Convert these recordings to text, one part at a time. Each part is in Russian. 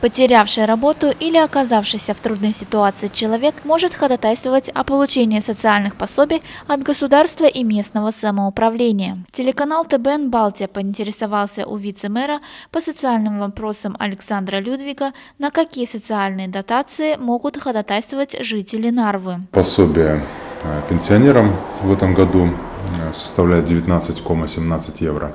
Потерявший работу или оказавшийся в трудной ситуации человек может ходатайствовать о получении социальных пособий от государства и местного самоуправления. Телеканал ТБН «Балтия» поинтересовался у вице-мэра по социальным вопросам Александра Людвига, на какие социальные дотации могут ходатайствовать жители Нарвы. Пособие э, пенсионерам в этом году составляет 19,17 евро.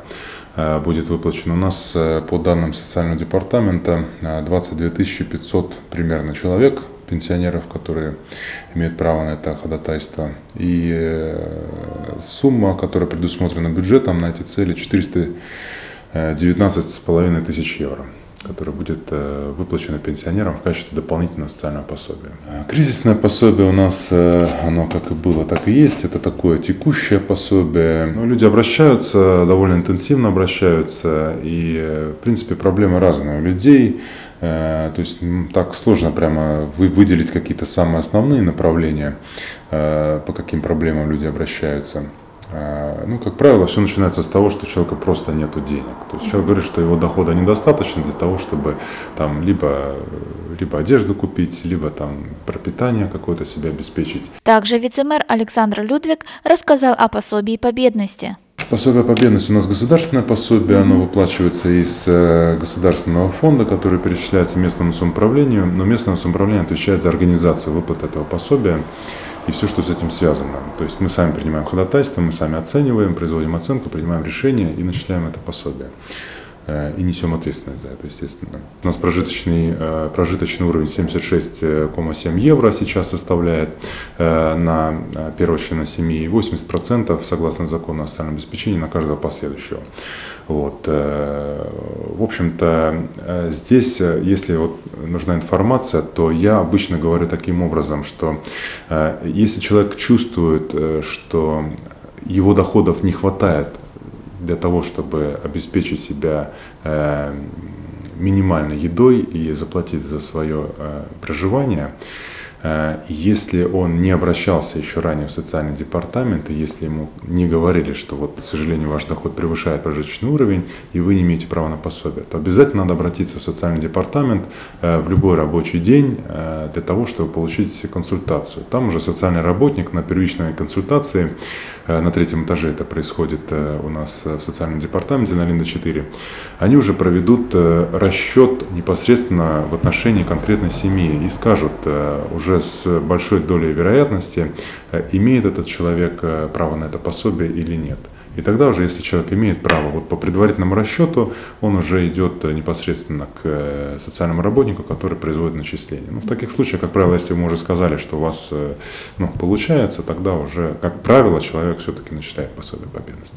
Э, будет выплачено. У нас э, по данным социального департамента 22 э, 500 примерно человек, пенсионеров, которые имеют право на это ходатайство. И сумма, которая предусмотрена бюджетом на эти цели, 419,5 тысяч евро которое будет э, выплачено пенсионерам в качестве дополнительного социального пособия. Э, кризисное пособие у нас, э, оно как и было, так и есть. Это такое текущее пособие. Но люди обращаются, довольно интенсивно обращаются. И, в принципе, проблемы разные у людей. То есть так сложно прямо выделить какие-то самые основные направления, по каким проблемам люди обращаются. А, ну, как правило, все начинается с того, что у человека просто нет денег. То есть человек говорит, что его дохода недостаточно для того, чтобы там либо, либо одежду купить, либо там пропитание какое-то себе обеспечить. Также вице-мэр Александр Людвиг рассказал о пособии по бедности. Пособие по бедности у нас государственное пособие, оно выплачивается из э, государственного фонда, который перечисляется местному самоуправлению, но местное самоуправление отвечает за организацию выплаты этого пособия и все, что с этим связано. То есть мы сами принимаем ходатайство, мы сами оцениваем, производим оценку, принимаем решение и начисляем это пособие. Э, и несем ответственность за это, естественно. У нас прожиточный, э, прожиточный уровень 76,7 евро сейчас составляет э, на первого члена семьи и 80% согласно закону о социальном обеспечении на каждого последующего. Вот. В общем-то, здесь, если вот нужна информация, то я обычно говорю таким образом, что если человек чувствует, что его доходов не хватает для того, чтобы обеспечить себя э, минимальной едой и заплатить за свое э, проживание, Э, если он не обращался еще ранее в социальный департамент, и если ему не говорили, что вот, к сожалению, ваш доход превышает прожиточный уровень, и вы не имеете права на пособие, то обязательно надо обратиться в социальный департамент э, в любой рабочий день э, для того, чтобы получить консультацию. Там уже социальный работник на первичной консультации, на третьем этаже это происходит у нас в социальном департаменте на Линда 4, они уже проведут расчет непосредственно в отношении конкретной семьи и скажут уже уже с большой долей вероятности, э, имеет этот человек э, право на это пособие или нет. И тогда уже, если человек имеет право, вот по предварительному расчету, он уже идет э, непосредственно к социальному работнику, который производит начисление. Ну, в таких случаях, как правило, если мы уже сказали, что у вас ну, получается, тогда уже, как правило, человек все-таки начисляет пособие по бедности.